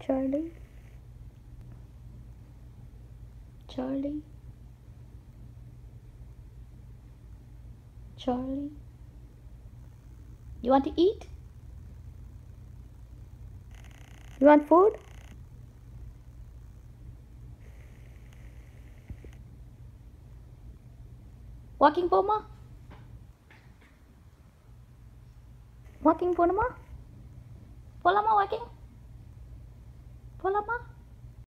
Charlie. Charlie. Charlie. You want to eat? You want food? Walking Poma? Walking Poma? Polama walking? 脱了吗